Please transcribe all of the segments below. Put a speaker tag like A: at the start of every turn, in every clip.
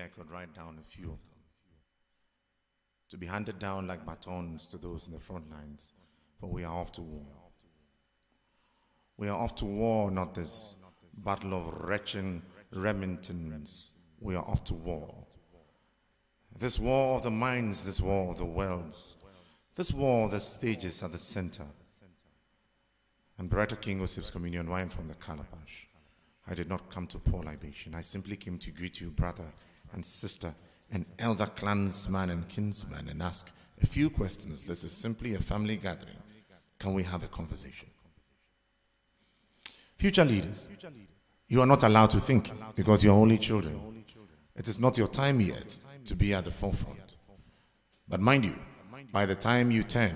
A: I could write down a few of them to be handed down like batons to those in the front lines, for we are off to war. We are off to war, not this battle of wretched Remingtons. We are off to war. This war of the minds, this war of the worlds, this war the stages at the center. And Beretta King receives communion wine from the calabash. I did not come to pour libation. I simply came to greet you, brother and sister, and elder clansman and kinsman, and ask a few questions. This is simply a family gathering. Can we have a conversation? Future leaders, you are not allowed to think because you are only children. It is not your time yet to be at the forefront. But mind you, by the time you turn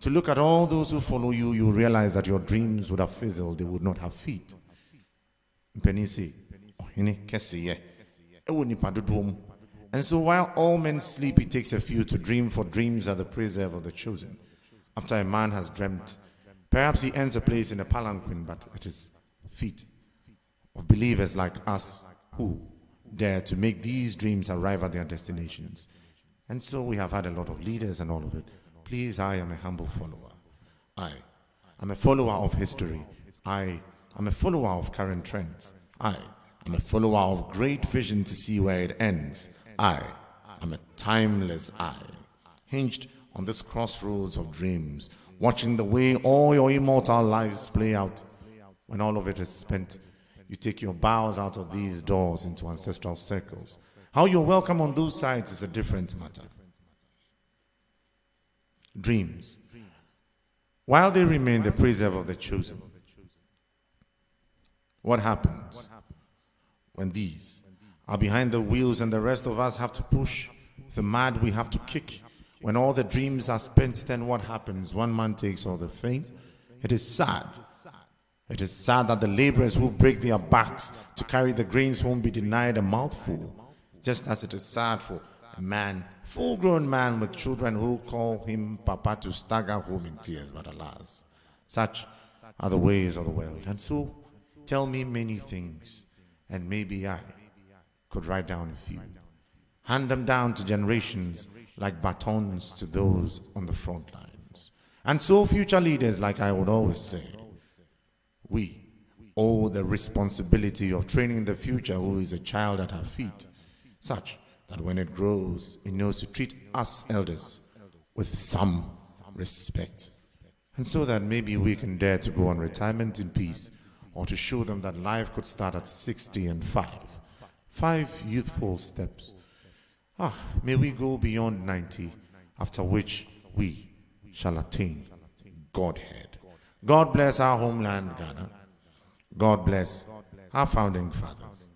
A: to look at all those who follow you, you realize that your dreams would have fizzled, they would not have feet. Mpanyin ɔhene kɛseyɛ And so while all men sleep, it takes a few to dream, for dreams are the preserve of the chosen. After a man has dreamt, perhaps he earns a place in a palanquin, but at his feet of believers like us who dare to make these dreams arrive at their destinations. And so we have had a lot of leaders and all of it. Please, I am a humble follower. I am a follower of history. I am a follower of current trends. I am a follower of great vision to see where it ends. I am a timeless I, hinged on this crossroads of dreams, watching the way all your immortal lives play out. When all of it is spent, you take your bows out of these doors into ancestral circles. How you're welcome on those sides is a different matter. Dreams. While they remain the preserve of the chosen, what happens when these are behind the wheels and the rest of us have to push the mad we have to kick? When all the dreams are spent, then what happens? One man takes all the fame. It is sad. It is sad that the laborers who break their backs to carry the grains won't be denied a mouthful, just as it is sad for a man, full grown man with children who call him Papa to stagger home in tears. But alas, such are the ways of the world. And so, tell me many things, and maybe I could write down a few. Hand them down to generations like batons to those on the front lines. And so, future leaders, like I would always say, we owe the responsibility of training the future who is a child at our feet, such that when it grows, it knows to treat us elders with some respect. And so that maybe we can dare to go on retirement in peace or to show them that life could start at 60 and 5. Five youthful steps. Ah, may we go beyond 90, after which we shall attain Godhead. God bless our homeland, Ghana. God bless our founding fathers.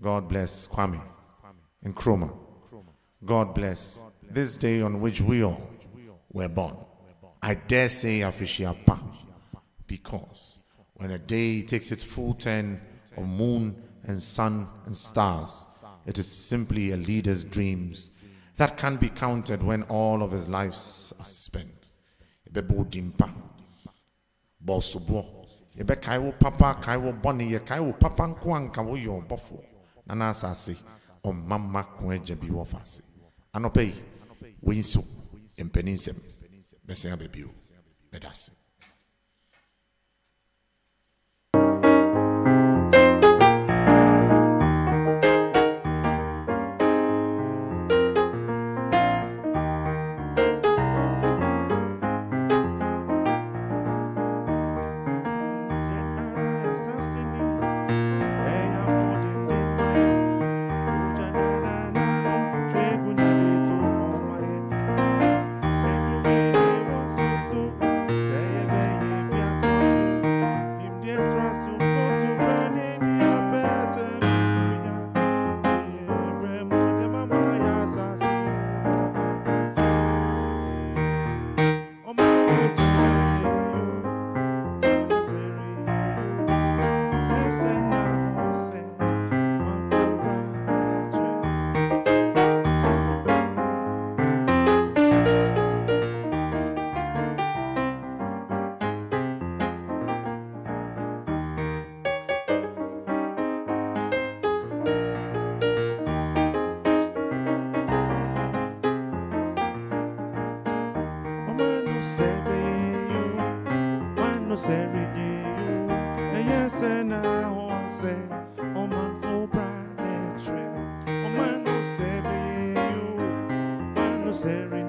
A: God bless Kwame and Nkrumah. God bless this day on which we all were born. I dare say Afishiapa because when a day takes its full turn of moon and sun and stars, it is simply a leader's dreams that can be counted when all of his lives are spent. Ebebo dimpa, bɔsoboɔ yɛbɛkae wo papa kae wo bɔne yɛkae wo papa nko anka woyɛ ɔbɔfoɔ na na asase ɔmma mma ko agya bi wɔ fa ase anɔpa yi wei sebe yo, mano sebe yo, and yes and I want say, oh man for brand tre, oh mano sebe yo, mano sebe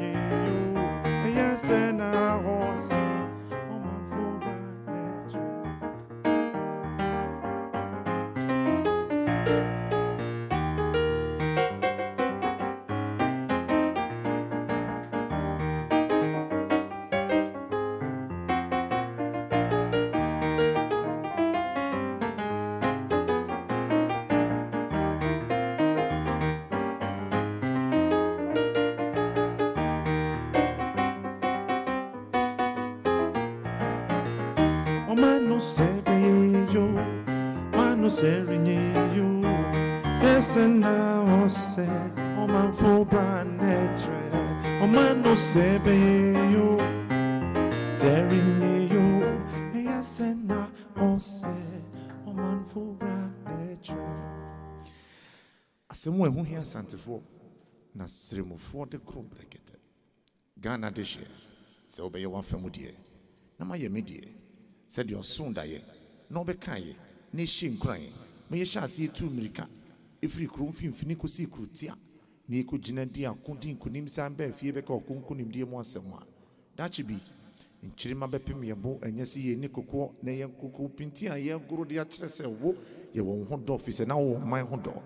A: yo, mano serinye yo. Esena ose, o man fo branetre. O mano sebe yo, serinye yo. Esena ose, o man fo branetre. Asɛm a ɛho hia asantefoɔ na serɛmufoɔ de koro brɛkɛtɛ ghana de hyɛ sɛ wobɛyɛ w'afa mu deɛ na mayɛ me deɛ sɛdeɛ ɔso daeɛ na ɔbɛkaeɛ na ɛhyɛ nkuraeɛ ma yɛhyɛ aseɛ tu mmirika ɛfiri kuro mfimfini kɔsii kurotia na yɛkɔgyina di ako di nkonim san baa fie bɛka ɔko nkonimdie mu asɛm a daakye bi nkyirima bɛpem yɛbo ɛnyɛ sɛ yɛni kokoɔ na yɛn koko pinti a yɛgoro de akyerɛ sɛ wo yɛwɔ wo ho dɔ firi sɛ na wowɔ ɔman ho dɔ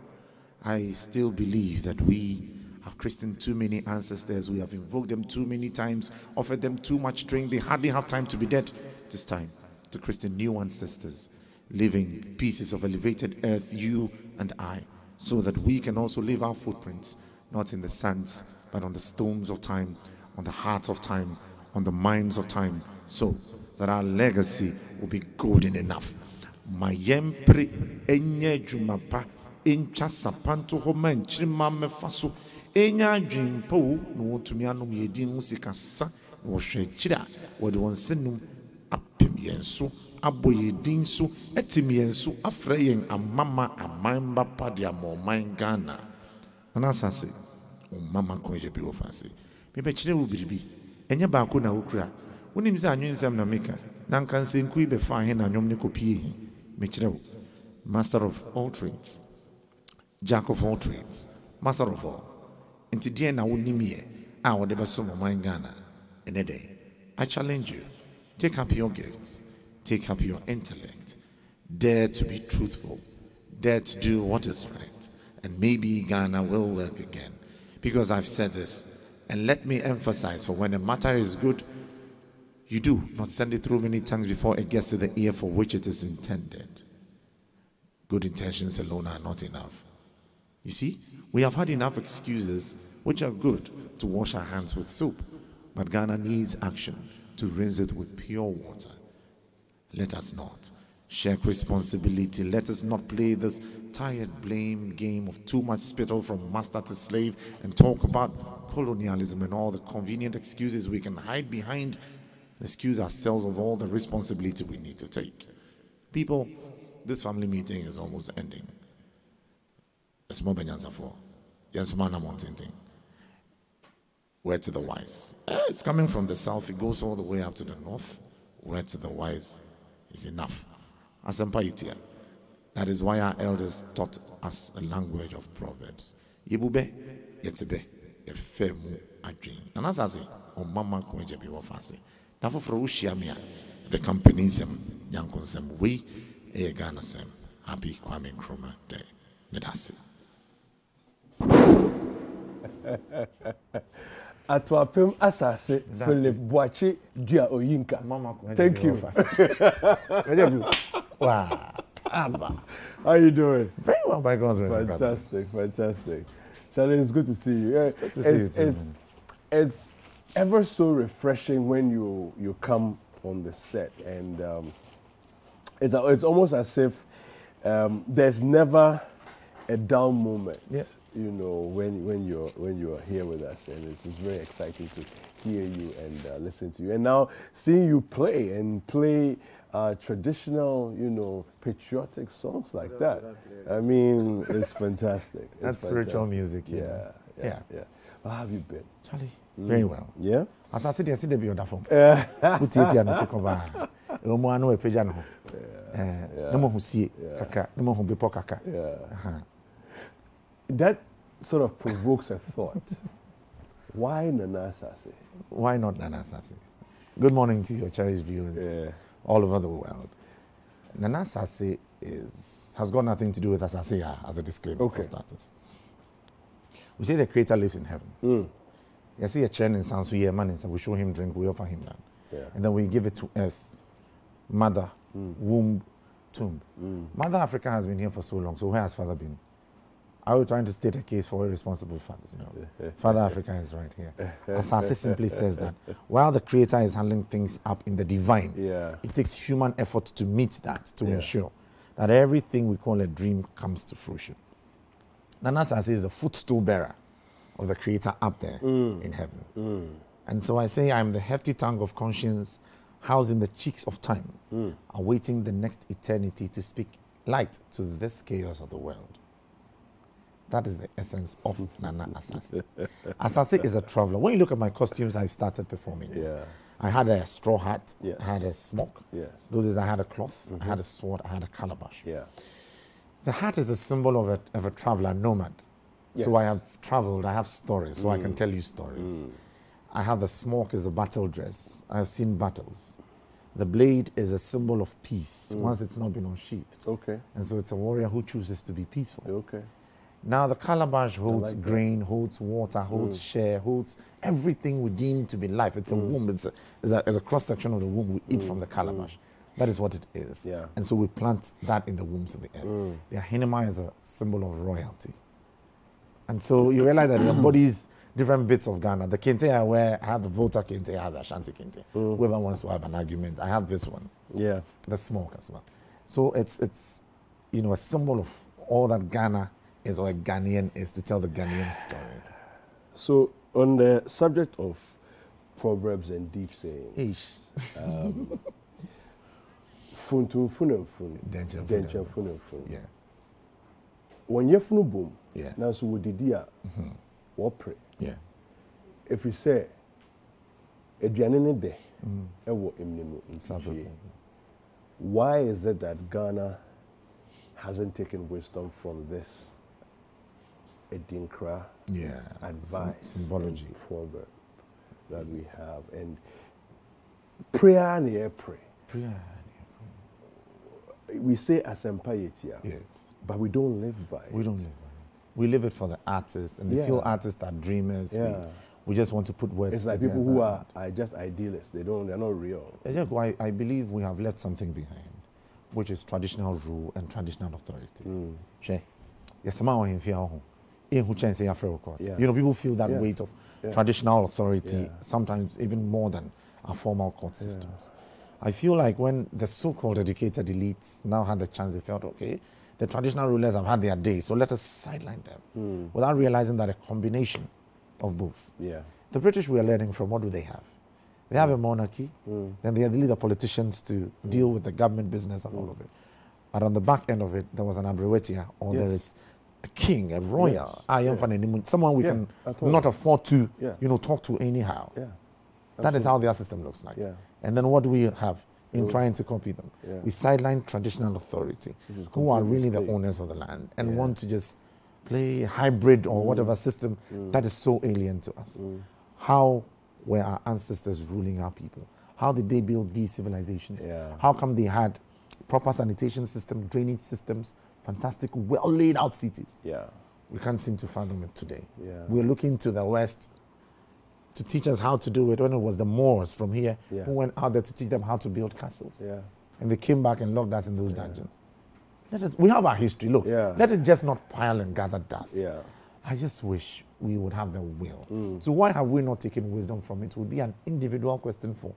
A: I still believe that we have christened too many ancestors. We have invoked them too many times, offered them too much drink. They hardly have time to be dead. This time, to christen new ancestors, living pieces of elevated earth, you and I, so that we can also leave our footprints, not in the sands, but on the stones of time, on the heart of time, on the minds of time, so that our legacy will be golden enough. ma yɛmpere ɛnyɛ adwuma pa ɛntwa sapanto hɔ ma nkyirima mmɛfa so ɛnya adwen pa o na wɔtumi anom yɛdin ho sikasa na wɔhwɛ akyiri yɛn so abɔ yɛn din so ɛtim yɛn so afrɛ yɛn amama aman ba pa de ama ɔman ghana. Ana asase ɔmama kɔn yɛ bi wɔ fa ase mebɛkyerɛ wo biribi ɛnyɛ baako na wokura? Wonim sɛ anwensɛm na meka na nka nsɛnku yi bɛfa he na nnwom ne kɔpie he? Mekyerɛ wo. Master of all trades. Jack of all trades. Master of all. Nti deɛ na wonim yɛ a wɔde bɛsom ɔman ghana? Ɛnɛ dɛ i challenge you. Take up your gifts take up your intellect dare to be truthful dare to do what is right and maybe ghana will work again because i've said this and let me emphasize for when a matter is good you do not send it through many tongues before it gets to the ear for which it is intended. Good intentions alone are not enough. You see, we have had enough excuses, which are good, to wash our hands with soap. But Ghana needs action to rinse it with pure water. Let us not shirk responsibility. Let us not play this tired blame game of too much spittle from master to slave and talk about colonialism and all the convenient excuses we can hide behind excuse ourselves of all the responsibility we need to take. People, this family meeting is almost ending. A small benyansa for. Yes, man, I'm wanting thing. Where to the wise? Eh, it's coming from the south, it goes all the way up to the north. Where to the wise is enough. Asempa itia. That is why our elders taught us a language of proverbs. Yebube, yetebe, efemu adwin. And as I say, o mama kwenje bi wafase. Na foforɔ wohyia me a bɛka mpani nsɛm nyanko nsɛm wei ɛyɛ ghana sɛm happy kwame nkrumah day meda ase
B: atoapem asase philip boakye dua oyinka. Thank you
A: wow. Abba.
B: how you doing?
A: Very well by god's grace
B: fantastic fantastic. Charlie it's good to see you.
A: It's good to see you
B: it's,
A: too,
B: it's, it's ever so refreshing when you you come on the set and um, it's, it's almost as if um, there's never a dull moment.
A: Yeah.
B: You know when when you're when you're here with us and it's, it's very exciting to hear you and uh, listen to you and now seeing you play and play uh, traditional you know patriotic songs like that i mean it's fantastic It's
A: That's spiritual
B: fantastic.
A: music, you
B: yeah yeah,
A: Yeah.
B: yeah. How have you been?
A: Charlie, very well.
B: Yeah?
A: asase deɛ ɛsi de bi ɔda fam wotiatia no so kɔbaa ɛwɔ mu ano apagya no ho Ɛɛ, na mahu sie kakra na mahu bepɔ kakra Aha.
B: That sort of provokes a thought. Why Nana Asaase?
A: why not Nana Asaase? Good morning to your cherished viewers
B: Yeah.
A: all over the world. Nana Asaase is, has got nothing to do with Asase as a disclaimer
B: Okay.
A: for starters. We say the creator lives in heaven.
B: Mm.
A: You see a chain in Sansu here, man, we show him drink, we offer him land.
B: Yeah.
A: And then we give it to earth, mother,
B: Mm.
A: womb, tomb. Mother Africa has been here for so long, so where has father been? Are we trying to state a case for irresponsible fathers? No. Father Africa is right here. Asaase simply says that while the creator is handling things up in the divine,
B: Yeah.
A: it takes human effort to meet that, to
B: Yeah.
A: ensure that everything we call a dream comes to fruition. Nana Asaase is the footstool bearer of the creator up there mm. in heaven. Mm. And so I say I'm the hefty tongue of conscience housed in the cheeks of time, mm. awaiting the next eternity to speak light to this chaos of the world. That is the essence of Nana Asaase. Asaase is a traveler. When you look at my costumes, I started performing.
B: Yeah.
A: I had a straw hat,
B: Yes.
A: I had a smock.
B: Yeah.
A: Those days I had a cloth, I mm-hmm. had a sword, I had a calabash.
B: Yeah.
A: The hat is a symbol of a, of a traveler, nomad. So
B: Yes.
A: I have traveled, I have stories, so I can mm. tell you stories. Mm. I have the smock is a battle dress. I have seen battles. The blade is a symbol of peace mm. once it's not been unsheathed.
B: Okay.
A: And so it's a warrior who chooses to be peaceful.
B: Okay.
A: Now the calabash holds
B: like that.
A: grain, holds water, holds mm. share, holds everything we deem to be life. It's a mm. womb. It's a, it's a, it's a cross section of the womb we eat from mm. the calabash. That is what it is.
B: Yeah.
A: And so we plant that in the wombs of the earth. The ahinima is a symbol of royalty. And so you realize that it embodies different bits of Ghana. The kente I wear, I have the Volta kente, I have the Ashanti kente. Whoever wants to have an argument, I have this one
B: Yeah.
A: the smoke as well. So it's it's you know a symbol of all that Ghana is or a Ghanaian is to tell the Ghanaian story.
B: So, on the subject of proverbs and deep saying,
A: Ish.
B: funtum funum fun,
A: Denkyem funum.
B: denkyem funum fun.
A: Yeah.
B: Wɔnyɛ funu bom,
A: Yeah.
B: nanso wɔdidi a wɔpere.
A: Yeah.
B: Ɛfiri sɛ, aduane ne dɛ ɛwɔ mnimu
A: Sabe
B: ntihie.
A: po.
B: Why is it that Ghana hasn't taken wisdom from this Adinkra
A: Yeah.
B: advice,
A: Sym- symbology.
B: and proverb that we have? And prayer and yeah, pray.
A: Prayer.
B: We say asempa yetia,
A: Yes.
B: but we don't live by it.
A: We don't live. by it. We live it for the artists, and the
B: Yeah.
A: few artists are dreamers.
B: Yeah.
A: We, we just want to put words.
B: It's like
A: together.
B: people who are, are just idealists. They don't. They're not real.
A: I, I believe we have left something behind, which is traditional rule and traditional authority.
B: Mm.
A: Hwɛ, yɛsɛma wɔ ahemfie ahɔ ho, ɛnhu kyɛn sɛ yɛafrɛ wo court.
B: Yeah.
A: You know, people feel that
B: Yeah.
A: weight of
B: Yeah.
A: traditional authority, sometimes even more than our formal court systems. I feel like when the so-called educated elites now had the chance, they felt, okay, the traditional rulers have had their day, so let us sideline them,
B: Hmm.
A: without realizing that a combination of both
B: Yeah.
A: the British we are learning from, what do they have? They have a monarchy,
B: Hmm.
A: then they lead the politicians to deal with the government business and all of it. But on the back end of it, there was an Abrewetia, or there
B: Yes.
A: is a king, a royal,
B: Yes.
A: I am from someone we
B: Yeah,
A: can not afford to,
B: Yeah.
A: you know, talk to anyhow.
B: Yeah.
A: That is how their system looks like.
B: Yeah.
A: And then what do we have in trying to copy them?
B: Yeah.
A: We sideline traditional authority, who are really the owners of the land, and want to just play hybrid
B: Mm.
A: or whatever system that is so alien to us. How were our ancestors ruling our people? How did they build these civilizations?
B: Yeah.
A: How come they had proper sanitation system, drainage systems, fantastic, well laid out cities?
B: Yeah.
A: We can't seem to fathom it today.
B: Yeah.
A: We're looking to the West to teach us how to do it when it was the Moors from here
B: Yeah.
A: who went out there to teach them how to build castles.
B: Yeah.
A: And they came back and locked us in those dungeons. Let us, we have our history. Look,
B: Yeah.
A: let it just not pile and gather dust.
B: Yeah.
A: I just wish we would have the will.
B: Mm.
A: So why have we not taken wisdom from it? It would be an individual question for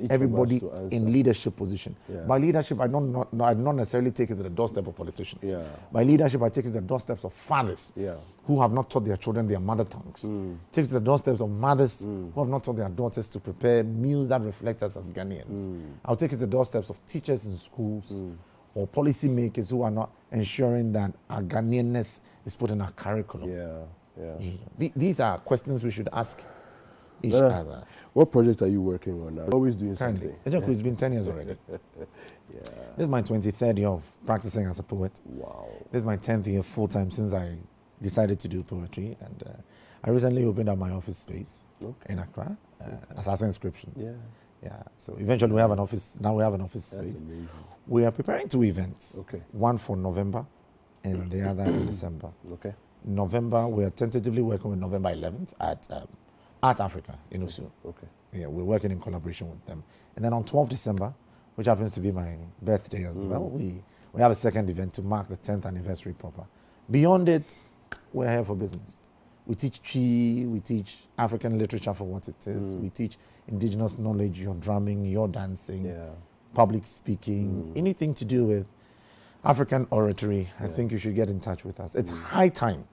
B: Each
A: everybody in leadership position.
B: Yeah.
A: By leadership, I don't not, no, I not necessarily take it to the doorstep of politicians.
B: Yeah.
A: By leadership, I take it to the doorsteps of fathers
B: Yeah.
A: who have not taught their children their mother tongues. Take it to the doorsteps of mothers who have not taught their daughters to prepare meals that reflect us as Ghanaians. I'll take it to the doorsteps of teachers in schools or policymakers who are not ensuring that our Ghanaianness is put in our curriculum.
B: Yeah. Yeah.
A: Th- these are questions we should ask each
B: Uh,
A: other.
B: What project are you working on now? Always doing
A: Kindly.
B: something.
A: It's been 10 years already.
B: Yeah.
A: This is my 23rd year of practicing as a poet.
B: Wow.
A: This is my 10th year full time since I decided to do poetry. And uh, I recently opened up my office space
B: Okay.
A: in Accra, uh, Asaase Inscriptions.
B: Yeah.
A: Yeah. So eventually we have an office. Now we have an office
B: That's
A: space.
B: amazing.
A: We are preparing two events.
B: Okay.
A: One for November and the other in December.
B: Okay.
A: November, we are tentatively working with November 11th at um, Art Africa in Osu.
B: Okay.
A: Yeah, we're working in collaboration with them. And then on 12 December, which happens to be my birthday as mm. well, we, we have a second event to mark the 10th anniversary proper. Beyond it, we're here for business. We teach Twi, we teach African literature for what it is, mm. we teach indigenous knowledge, your drumming, your dancing,
B: Yeah.
A: public speaking, mm. anything to do with African oratory, I think you should get in touch with us. It's high time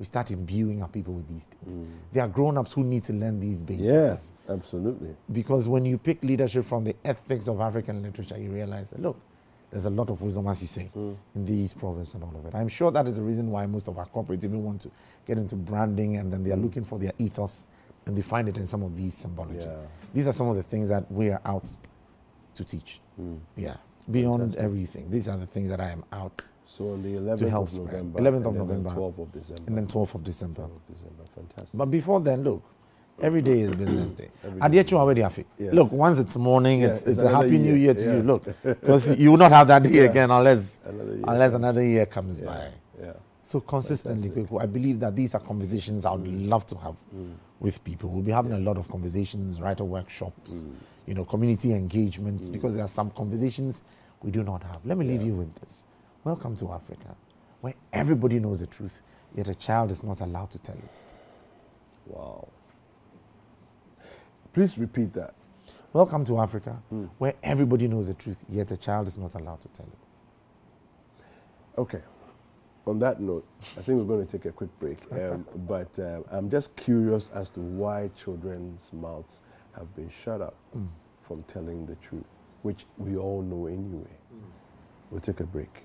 A: we start imbuing our people with these things. Mm. They are grown ups who need to learn these basics.
B: Yes, absolutely.
A: Because when you pick leadership from the ethics of African literature, you realize that, look, there's a lot of wisdom, as you say, mm. in these proverbs and all of it. I'm sure that is the reason why most of our corporates even want to get into branding and then they are mm. looking for their ethos and they find it in some of these symbology.
B: Yeah.
A: These are some of the things that we are out to teach. Yeah. Beyond everything, these are the things that I am out.
B: So on the 11th
A: help
B: of
A: spread.
B: November,
A: 11th of
B: and then
A: November.
B: 12th of December.
A: And then 12th of December.
B: 12th of December. Fantastic.
A: But before then, look, every day is business day. Adiachu already happy. Look, once it's morning,
B: Yeah,
A: it's,
B: it's
A: it's a happy new
B: year.
A: year to
B: Yeah.
A: you. Look, because you will not have that day
B: Yeah.
A: again unless
B: Another year.
A: unless another year comes by.
B: Yeah.
A: So consistently, Kweku, I believe that these are conversations I would
B: Mm.
A: love to have with people. We'll be having a lot of conversations, writer workshops,
B: Mm.
A: you know, community engagements, because there are some conversations we do not have. Let me leave you with this. Welcome to Africa, where everybody knows the truth, yet a child is not allowed to tell it.
B: Wow. Please repeat that.
A: Welcome to Africa,
B: Hmm.
A: where everybody knows the truth, yet a child is not allowed to tell it.
B: Okay. On that note, I think we're going to take a quick break. Um, but uh, I'm just curious as to why children's mouths have been shut up from telling the truth, which we all know anyway. We'll take a break.